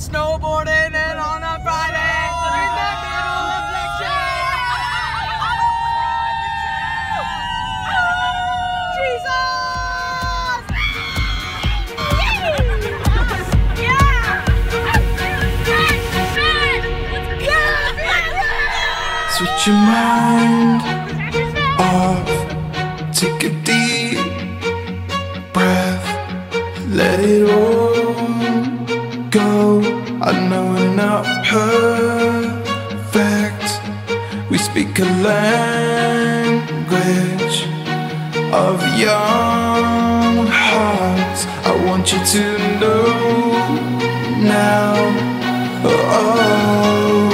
snowboarding and on a Friday. Switch your mind. go. I know we're not perfect. We speak a language of young hearts. I want you to know now. Oh, oh.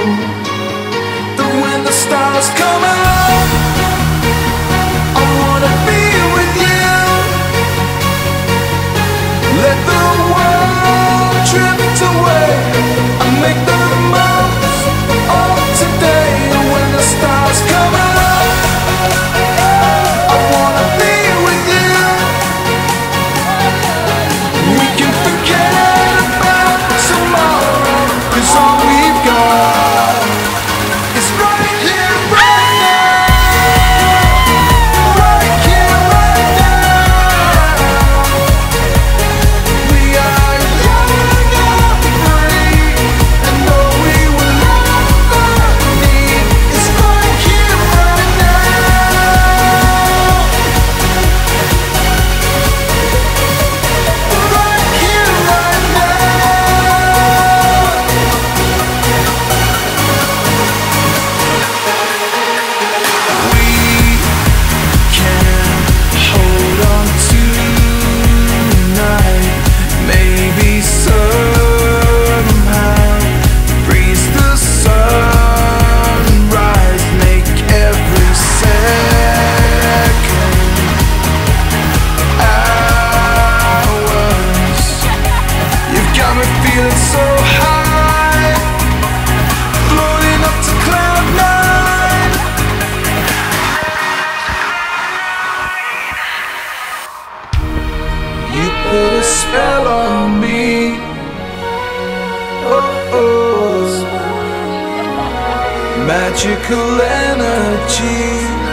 that when the stars come out Traffic put a spell on me. Oh, oh. magical energy.